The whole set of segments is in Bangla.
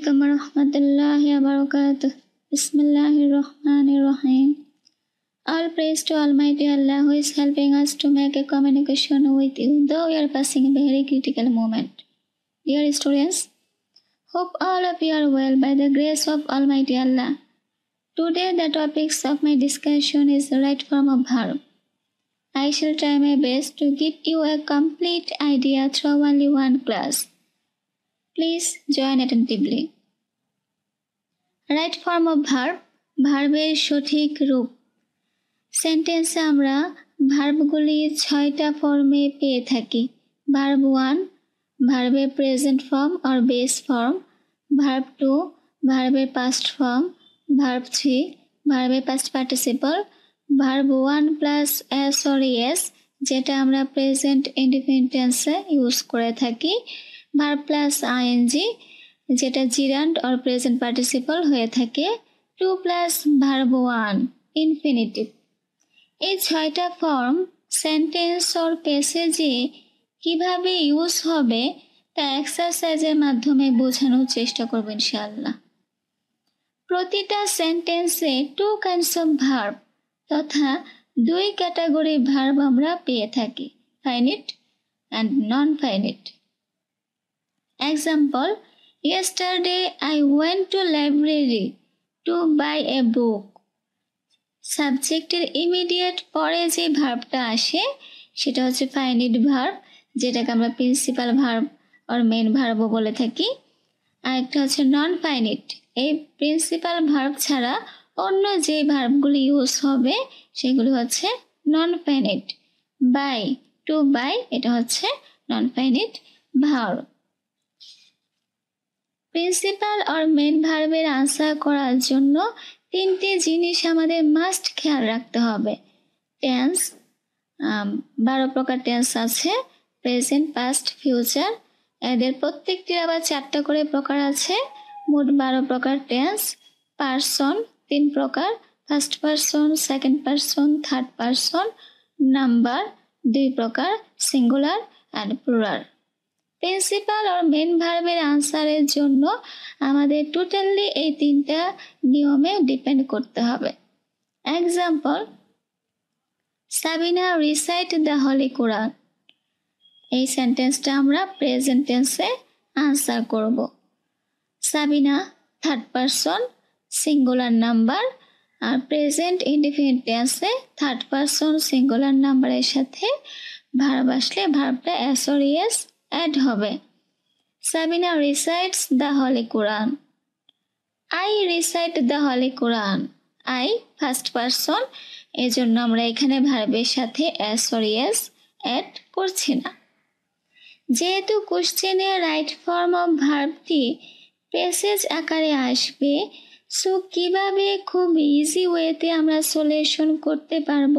আলাইকুম রহমতুল্লাহ বারকাত বিসমুল্লাহ রহমান All praise to Almighty Allah who is helping us to make a communication with you, though we are passing a very critical moment. Dear students, hope all of you are well by the grace of Almighty Allah. Today the topics of my discussion is right form of verb. I shall try my best to give you a complete idea through only one class. Please join attentively. Right form of verb ভার্বের সঠিক রূপ। সেন্টেন্সে আমরা ভার্বগুলি ছয়টা ফর্মে পেয়ে থাকি। ভার্ব ওয়ান ভার্বের প্রেজেন্ট ফর্ম আর বেস ফর্ম ভার্ব টু ভার্বের পাস্ট ফর্ম ভার্ব থ্রি ভার্বের past participle verb one plus s or s যেটা আমরা প্রেজেন্ট ইন্ডিপেন্ডেন্সে ইউজ করে থাকি। Verb plus I N G যেটা জিরান্ট অর প্রেজেন্ট পার্টিসিপল হয়ে থাকে to plus verb one infinitive এই ছয়টা ফর্ম সেন্টেন্স অর প্যাসেজে কীভাবে ইউজ হবে, তা এক্সারসাইজের মাধ্যমে বোঝানোর চেষ্টা করব ইনশাআল্লাহ। প্রতিটা সেন্টেন্সে টু কাইন্ডস অফ ভার্ব তথা দুই ক্যাটাগরি ভার্ব আমরা পেয়ে থাকি finite and non finite example Yesterday I went to library to buy a book. সাবজেক্টের ইমিডিয়েট পরে যে ভার্বটা আসে, সেটা হচ্ছে ফাইনিট ভার্ব যেটাকে আমরা প্রিন্সিপাল ভার্ব আর মেন ভার্বও বলে থাকি। আর একটা হচ্ছে নন ফাইনিট এই প্রিন্সিপাল ভার্ব ছাড়া অন্য যে ভার্বগুলি ইউজ হবে, সেগুলি হচ্ছে non finite by two by এটা হচ্ছে নন ফাইনিট ভার্ব প্রিন্সিপাল আর মেন ভার্বের আনসার করার জন্য তিনটে জিনিস আমাদের মাস্ট খেয়াল রাখতে হবে। টেন্স বারো প্রকার টেন্স আছে প্রেজেন্ট পাস্ট ফিউচার এদের প্রত্যেকটির আবার চারটা করে প্রকার আছে। মোট বারো প্রকার টেন্স পার্সন তিন প্রকার first person second person third person number দুই প্রকার সিঙ্গুলার অ্যান্ড প্লুরাল প্রিন্সিপাল আর মেন ভার্বের আনসারের জন্য আমাদের টোটালি এই তিনটা নিয়মে ডিপেন্ড করতে হবে। Example Sabina recite the holy Quran এই সেন্টেন্সটা আমরা প্রেজেন্ট টেন্সে আনসার করব। Sabina third person singular number আর প্রেজেন্ট ইনডিফিনিট টেন্সে থার্ড পারসন সিঙ্গুলার নাম্বারের সাথে ভার্ব আসলে ভার্বটা এস অ্যাড হবে। Sabina recites the holy Quran I recite the holy Quran I first person এজন্য আমরা এখানে ভার্বের সাথে এস অর ইয়েস অ্যাড করছি না। যেহেতু কোশ্চেনের রাইট ফর্ম অফ ভার্বটি প্যাসেজ আকারে আসবে সো কীভাবে খুব ইজি ওয়েতে আমরা সলিউশন করতে পারব,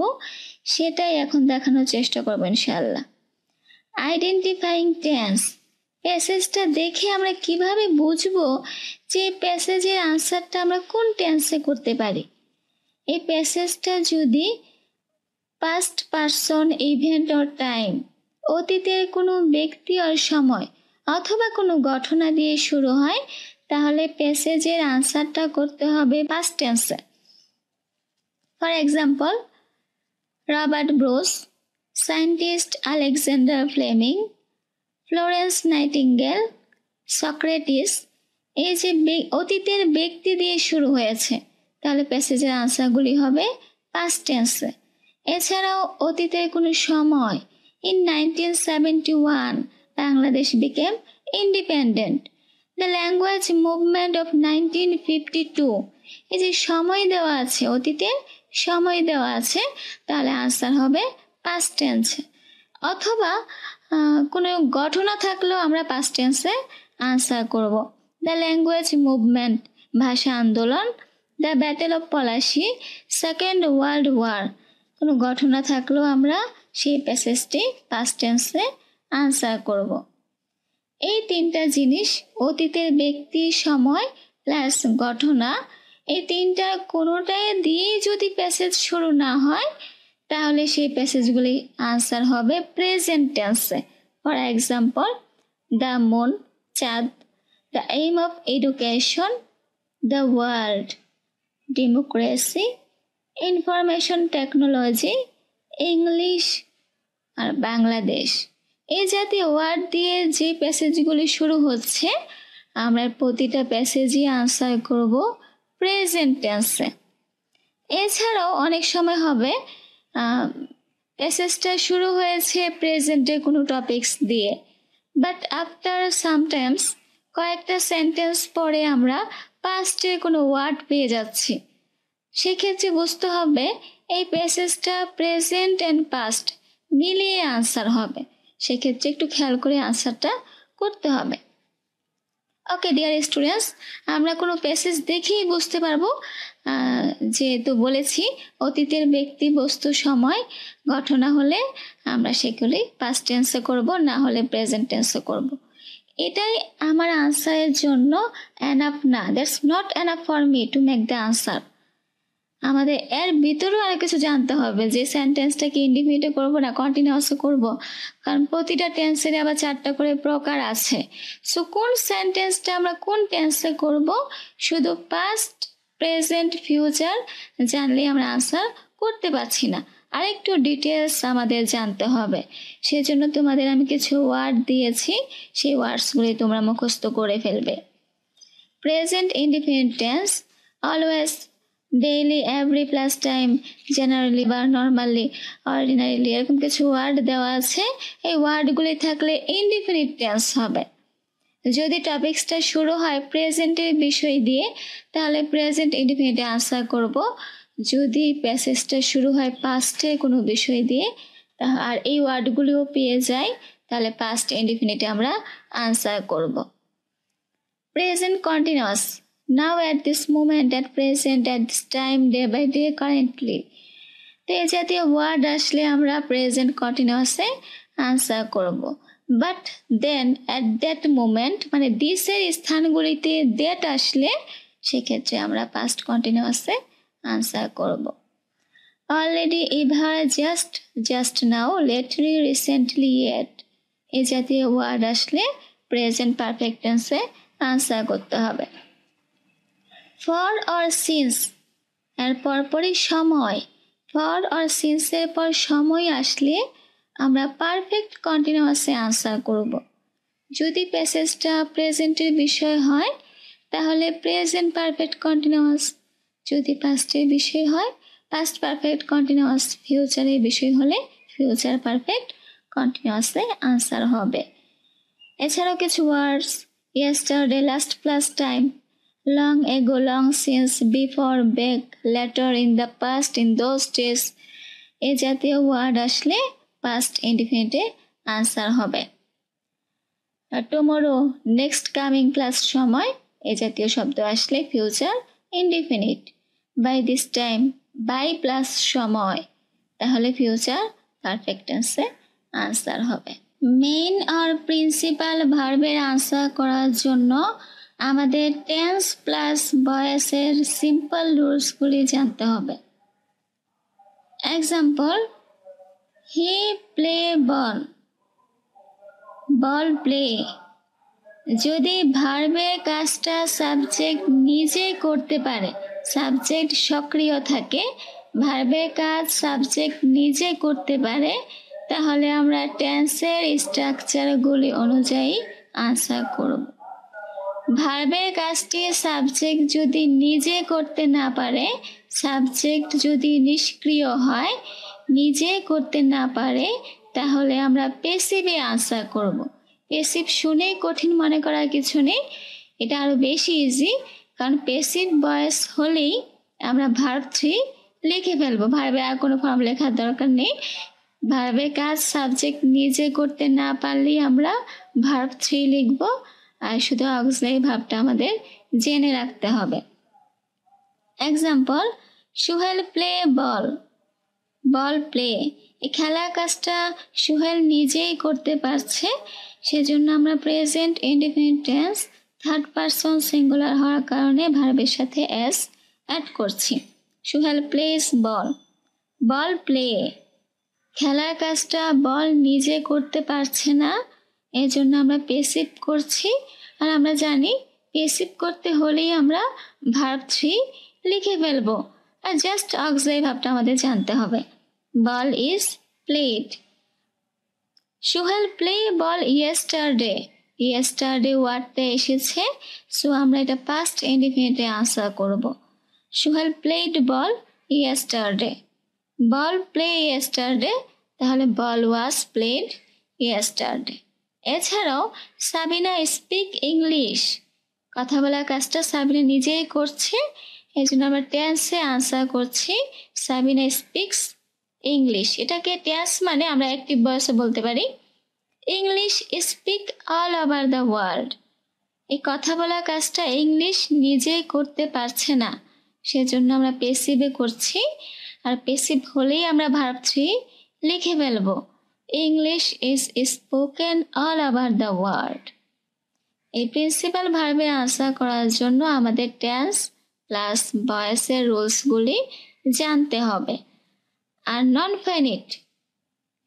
সেটাই এখন দেখানোর চেষ্টা করব ইনশাল্লাহ আইডেন্টিফাইং টেন্স প্যাসেজটা দেখে আমরা কীভাবে বুঝব যে প্যাসেজের আনসারটা আমরা কোন টেন্সে করতে পারি? এই প্যাসেজটা যদি past person event or time অতীতের কোনো ব্যক্তি আর সময় অথবা কোনো ঘটনা দিয়ে শুরু হয়, তাহলে প্যাসেজের আনসারটা করতে হবে পাস্ট টেন্সে for example Robert Bruce scientist Alexander Fleming Florence Nightingale Socrates এই যে অতীতের ব্যক্তি দিয়ে শুরু হয়েছে, তাহলে প্যাসেজের আনসারগুলি হবে পাস্ট টেন্সে এছাড়াও অতীতের কোনো সময় in nineteen seventy one Bangladesh became independent the language movement of nineteen fifty two এই যে সময় দেওয়া আছে, অতীতের সময় দেওয়া আছে, তাহলে আনসার হবে পাস্ট টেন্সে অথবা কোনো ঘটনা থাকলেও আমরা পাস্ট টেন্সে আনসার করব। দ্য ল্যাঙ্গুয়েজ মুভমেন্ট ভাষা আন্দোলন the battle of Plassey second world war কোনো ঘটনা থাকলেও আমরা সেই প্যাসেজটি পাস্ট টেন্সে আনসার করব। এই তিনটা জিনিস অতীতের ব্যক্তি, সময় প্লাস ঘটনা, এই তিনটা কোনোটাই দিয়েই যদি প্যাসেজ শুরু না হয় তাহলে সেই প্যাসেজগুলি আনসার হবে প্রেজেন্ট টেন্সে ফর এক্সাম্পল দ্য মুন চাঁদ the aim of education the world democracy information technology English আর বাংলাদেশ। এই জাতীয় ওয়ার্ড দিয়ে যে প্যাসেজগুলি শুরু হচ্ছে, আমরা প্রতিটা প্যাসেজই আনসার করব প্রেজেন্ট টেন্সে এছাড়াও অনেক সময় হবে প্যাসেজটা শুরু হয়েছে প্রেজেন্টে কোনো টপিকস দিয়ে। বাট আফটার সামটাইমস কয়েকটা সেন্টেন্স পরে আমরা পাস্টে কোনো ওয়ার্ড পেয়ে যাচ্ছি। সেক্ষেত্রে বুঝতে হবে এই প্যাসেজটা প্রেজেন্ট অ্যান্ড পাস্ট মিলিয়ে আনসার হবে। সেক্ষেত্রে একটু খেয়াল করে আনসারটা করতে হবে। ওকে ডিয়ার স্টুডেন্টস আমরা কোনো প্যাসেজ দেখেই বুঝতে পারব। যেহেতু বলেছি, অতীতের ব্যক্তি বস্তু সময়, ঘটনা হলে আমরা সেগুলি পাস্ট টেন্সে করব, না হলে প্রেজেন্ট টেন্সে করব। এটাই আমার আনসারের জন্য অ্যানাফ না। That's not enough for me to make the answer আমাদের এর ভিতরেও আর কিছু জানতে হবে, যে সেন্টেন্সটাকে ইন্ডিফিনিটে করব না কন্টিনিউয়াসে করব? কারণ প্রতিটা টেন্সের আবার চারটা করে প্রকার আছে। সো কোন সেন্টেন্সটা আমরা কোন টেন্সে করব? শুধু পাস্ট প্রেজেন্ট ফিউচার জানলে আমরা আনসার করতে পারছি না। আরেকটু ডিটেলস আমাদের জানতে হবে। সেজন্য তোমাদের আমি কিছু ওয়ার্ড দিয়েছি, সেই ওয়ার্ডসগুলি তোমরা মুখস্থ করে ফেলবে। Present independent tense always daily every plus time generally বা নর্মালি অর্ডিনারিলি এরকম কিছু ওয়ার্ড দেওয়া আছে। এই ওয়ার্ডগুলি থাকলে ইনডিফিনিট টেন্স হবে। যদি টপিক্সটা শুরু হয় প্রেজেন্টের বিষয় দিয়ে, তাহলে প্রেজেন্ট ইনডিফিনিটে আনসার করব। যদি প্যাসেজটা শুরু হয় পাস্টে কোনো বিষয় দিয়ে আর এই ওয়ার্ডগুলিও পেয়ে যায় তাহলে পাস্ট ইনডিফিনিটে আমরা আনসার করব। Present continuous now at this moment at present at this time day by day currently তো এই জাতীয় ওয়ার্ড আসলে আমরা প্রেজেন্ট কন্টিনিউয়াসে আনসার করব। But then at that moment মানে দিসের স্থানগুলিতে ডেট আসলে সেক্ষেত্রে আমরা পাস্ট কন্টিনিউয়াসে আনসার করব। Already ever just just now lately recently yet এই জাতীয় ওয়ার্ড আসলে প্রেজেন্ট পারফেক্ট টেন্সে আনসার করতে হবে। ফর অর সিন্স এর পরপরই সময়। ফর অর সিন্সের পর সময় আসলে আমরা পারফেক্ট কন্টিনিউয়াসে আনসার করব। যদি প্যাসেজটা প্রেজেন্টের বিষয় হয়, তাহলে প্রেজেন্ট পারফেক্ট কন্টিনিউয়াস যদি পাস্টের বিষয় হয় পাস্ট পারফেক্ট কন্টিনিউয়াস ফিউচারের বিষয় হলে ফিউচার পারফেক্ট কন্টিনিউয়াসে আনসার হবে। এছাড়াও কিছু words yesterday last plus time long ago long since before back later in the past in those days এ জাতীয় ওয়ার্ড আসলে পাস্ট ইনডিফিনিটে আনসার হবে। টুমোরো নেক্সট কামিং প্লাস সময় এ জাতীয় শব্দ আসলে future indefinite by this time by plus সময়, তাহলে ফিউচার পারফেক্ট টেন্সে আনসার হবে। মেইন আর প্রিন্সিপাল ভার্বের আনসার করার জন্য আমাদের টেন্স প্লাস বয়সের সিম্পল রুলসগুলি জানতে হবে। Example he play ball ball play. যদি ভার্বের কাজটা সাবজেক্ট নিজে করতে পারে, সাবজেক্ট সক্রিয় থাকে, ভার্বের কাজ সাবজেক্ট নিজে করতে পারে, তাহলে আমরা টেন্সের স্ট্রাকচারগুলি অনুযায়ী আনসার করব। ভার্বের কাজটি সাবজেক্ট যদি নিজে করতে না পারে, সাবজেক্ট যদি নিষ্ক্রিয় হয় নিজে করতে না পারে, তাহলে আমরা পেসিভে আনসার করব। পেসিভ শুনে কঠিন মনে করার কিছু নেই, এটা আরও বেশি ইজি কারণ পেসিভ বয়স হলেই আমরা ভার্ব থ্রি লিখে ফেলব। ভার্বে আর কোনো ফর্ম লেখার দরকার নেই। ভার্বের কাজ সাবজেক্ট নিজে করতে না পারলেই আমরা ভার্ব থ্রি লিখব। আর শুধু অক্সিলারি ভাবটা আমাদের জেনে রাখতে হবে। Example Suhel play ball ball play. এই খেলার কাজটা সুহেল নিজেই করতে পারছে। সেজন্য আমরা present independent tense, third person singular হওয়ার কারণে ভার্বের সাথে এস অ্যাড করছি। Suhel, plays ball. Ball play. খেলার কাজটা বল নিজে করতে পারছে না এই জন্য আমরা পেসিভ করছি। আর আমরা জানি, পেসিভ করতে হলেই আমরা ভার্ব থ্রি লিখে ফেলব। আর জাস্ট অক্সিলারি ভাবটা আমাদের জানতে হবে। Ball is played Suhel play ball yesterday yesterday ওয়ার্ডটা এসেছে। সো আমরা এটা পাস্ট ইন্ডিফিনিটে আনসার করব। Suhel played ball yesterday ball play yesterday তাহলে বল ওয়াজ প্লেড ইয়েস্টারডে এছাড়াও, সাবিনা স্পিক ইংলিশ কথা বলার কাজটা সাবিনা নিজেই করছে। এই জন্য আমরা টেন্সে আনসার করছি। সাবিনা স্পিক্স ইংলিশ এটাকে টেন্স মানে আমরা অ্যাক্টিভ বয়সে বলতে পারি। English speak all over the world এই কথা বলা কাজটা ইংলিশ নিজেই করতে পারছে না। সেজন্য আমরা পেসিভে করছি। আর পেসিভ হলেই আমরা ভার্ব থ্রি লিখে ফেলব। English is spoken all over the world এই প্রিন্সিপাল ভার্বের আশা করার জন্য আমাদের টেন্স প্লাস বয়সের রুলসগুলি জানতে হবে। আর নন ফাইনিট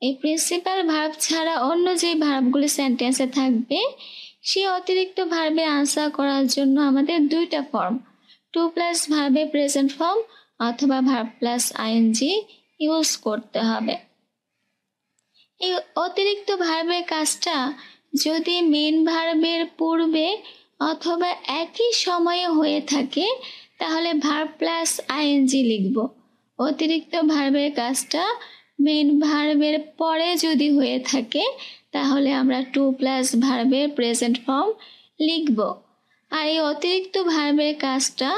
এই প্রিন্সিপাল ভার্ব ছাড়া অন্য যে ভার্বগুলি সেন্টেন্সে থাকবে সেই অতিরিক্ত ভার্বে আনসার করার জন্য আমাদের দুইটা ফর্ম টু প্লাস ভার্বে প্রেজেন্ট ফর্ম অথবা ভার্ব প্লাস আইএনজি ইউজ করতে হবে। এই অতিরিক্ত ভার্বের কাজটা যদি মেন ভার্বের পূর্বে অথবা একই সময়ে হয়ে থাকে তাহলে ভার্ব প্লাস আইএনজি লিখব। অতিরিক্ত ভার্বের কাজটা মেন ভার্বের পরে যদি হয়ে থাকে, তাহলে আমরা টু প্লাস ভার্বের প্রেজেন্ট ফর্ম লিখব। আর এই অতিরিক্ত ভার্বের কাজটা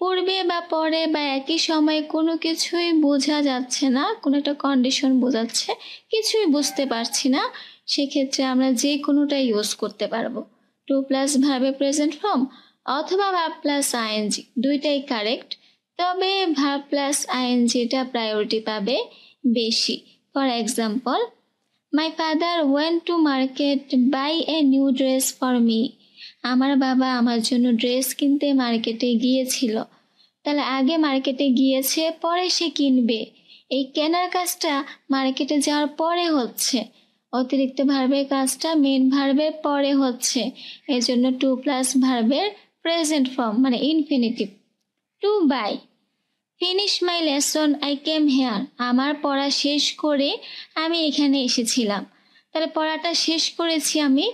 পূর্বে বা পরে বা একই সময়ে কোনো কিছুই বোঝা যাচ্ছে না, কোনো একটা কন্ডিশন বোঝাচ্ছে, কিছুই বুঝতে পারছি না, সেক্ষেত্রে আমরা যে কোনোটা ইউজ করতে পারব। টু প্লাস ভার্বে প্রেজেন্ট ফর্ম অথবা ভাব প্লাস আইএনজি দুইটাই কারেক্ট তবে ভাব প্লাস আইএনজিটা প্রায়োরিটি পাবে বেশি। For example my father went to market buy a new dress for me আমার বাবা আমার জন্য ড্রেস কিনতে মার্কেটে গিয়েছিল। তাহলে আগে মার্কেটে গিয়েছে, পরে সে কিনবে। এই কেনার কাজটা মার্কেটে যাওয়ার পরে হচ্ছে। অতিরিক্ত ভার্বের কাজটা মেন ভার্বের পরে হচ্ছে। এই জন্য টু প্লাস ভার্বের প্রেজেন্ট ফর্ম মানে infinitive to by finish my lesson I came here আমার পড়া শেষ করে আমি এখানে এসেছিলাম। তাহলে পড়াটা শেষ করেছি আমি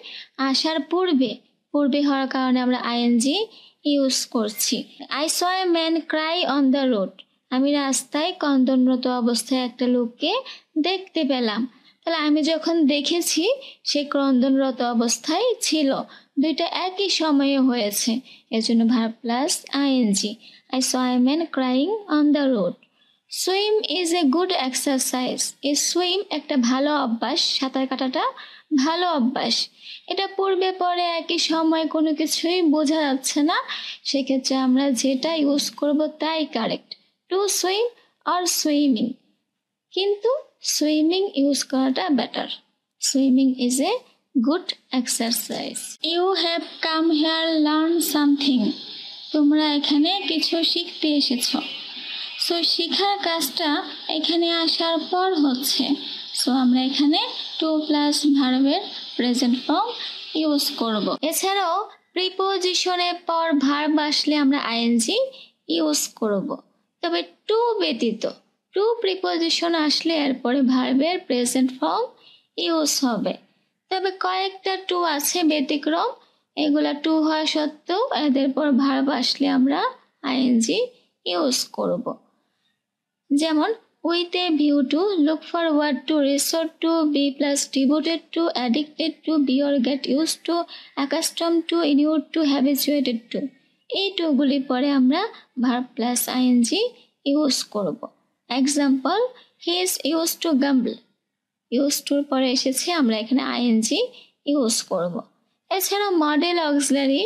আসার পূর্বে। পূর্বে হওয়ার কারণে আমরা আইএনজি ইউজ করছি। I saw a man cry on the road আমি রাস্তায় কন্দনরত অবস্থায় একটা লোককে দেখতে পেলাম। তাহলে আমি যখন দেখেছি সে ক্রন্দনরত অবস্থায় ছিল, দুইটা একই সময়ে হয়েছে। এজন্য verb plus ING I saw I man crying on the road swim is a good exercise এই সুইম একটা ভালো অভ্যাস, সাঁতার কাটাটা ভালো অভ্যাস। এটা পূর্বে পরে একই সময় কোনো কিছুই বোঝা যাচ্ছে না। সেক্ষেত্রে আমরা যেটা ইউজ করব তাই কারেক্ট টু সুইম আর সুইমিং কিন্তু সুইমিং ইউজ করাটা better swimming is a good exercise you have come here learn something তোমরা এখানে কিছু শিখতে এসেছ। সো শেখার কাজটা এখানে আসার পর হচ্ছে। সো আমরা এখানে টু প্লাস ভার্বের প্রেজেন্ট ফর্ম ইউজ করব। এছাড়াও প্রিপোজিশনের পর ভার্ব আসলে আমরা আইএনজি ইউজ করব। তবে টু ব্যতীত টু প্রিপোজিশন আসলে এরপরে ভার্বের প্রেজেন্ট ফর্ম ইউজ হবে। তবে কয়েকটা টু আছে ব্যতিক্রম, এগুলা টু হওয়া সত্ত্বেও এদের পর ভার্ব আসলে আমরা আইএনজি ইউজ করব। যেমন, with a view to, look forward to, resort to, be plus devoted to, addicted to, be or get use to accustom to inured to habituated to এই টুগুলি পরে আমরা ভার্ব প্লাস আইএনজি ইউজ করব। Example he use to gamble use টুর পরে এসেছে, আমরা এখানে আইএনজি ইউজ করব। এছাড়া modal auxiliary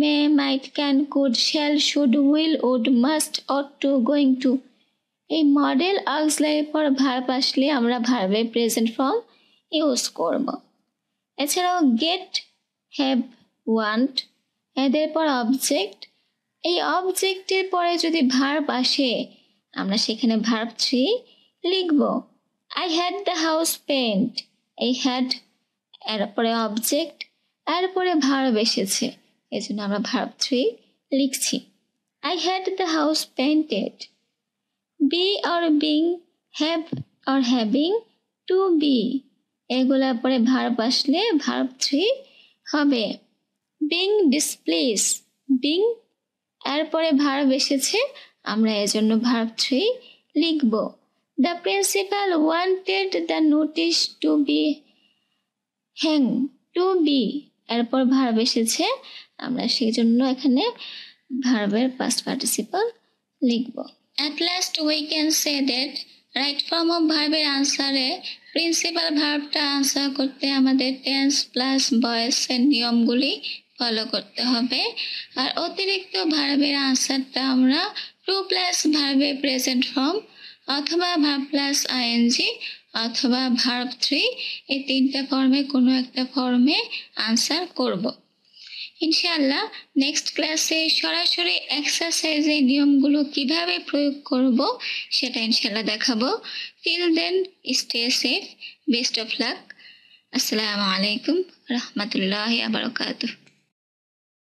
may might can could shall should will would must ought to going to এই মডেল অক্সিলারির পর ভার্ব আসলে আমরা ভার্বের প্রেজেন্ট ফর্ম ইউজ করব। এছাড়াও গেট হ্যাভ ওয়ান্ট এদের পর অবজেক্ট এই অবজেক্টের পরে যদি ভার্ব আসে আমরা সেখানে ভার্ব থ্রি লিখব I had the house paint এই হ্যাড এর পরে অবজেক্ট এরপরে ভার্ব এসেছে। এই জন্য আমরা ভার্ব থ্রি লিখছি I had the house painted be or being have or having to be এগুলার পরে ভার্ব আসলে ভার্ব থ্রি হবে বিং ডিসপ্লেস বিং এরপরে ভার্ব এসেছে আমরা এজন্য ভার্ব থ্রি লিখব। The principal wanted the notice to be hang to be এরপর ভার্ব এসেছে, আমরা সেই জন্য এখানে ভার্বের পাস্ট পার্টিসিপাল লিখব। At last we can say that right form of ভার্বের আনসারে প্রিন্সিপাল ভার্বটা আনসার করতে আমাদের টেন্স প্লাস বয়েসের নিয়মগুলি ফলো করতে হবে। আর অতিরিক্ত ভার্বের আনসারটা আমরা টু প্লাস ভার্বের প্রেজেন্ট ফর্ম অথবা ভার্ব প্লাস আইএনজি অথবা ভার্ব থ্রি এই তিনটা ফর্মে কোনো একটা ফর্মে আনসার করব। ইনশাআল্লাহ নেক্সট ক্লাসে সরাসরি এক্সারসাইজে নিয়মগুলো কীভাবে প্রয়োগ করব সেটা ইনশাআল্লাহ দেখাবো। Till then stay safe best of luck আসসালামু আলাইকুম, রহমতুল্লাহ আবরকাতুহ।